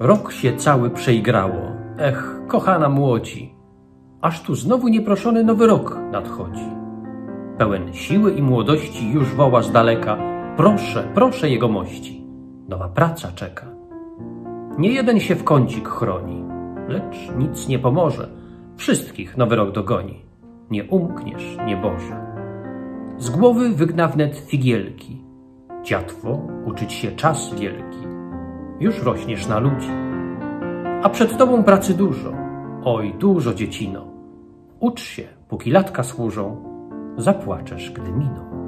Rok się cały przeigrało, ech, kochana młodzi, aż tu znowu nieproszony nowy rok nadchodzi. Pełen siły i młodości już woła z daleka, proszę, proszę jego mości, nowa praca czeka. Nie jeden się w kącik chroni, lecz nic nie pomoże, wszystkich nowy rok dogoni. Nie umkniesz, nieboże. Z głowy wygna wnet figielki, dziatwo uczyć się czas wielki, już rośniesz na ludzi. A przed tobą pracy dużo, oj dużo dziecino. Ucz się, póki latka służą, zapłaczesz, gdy miną.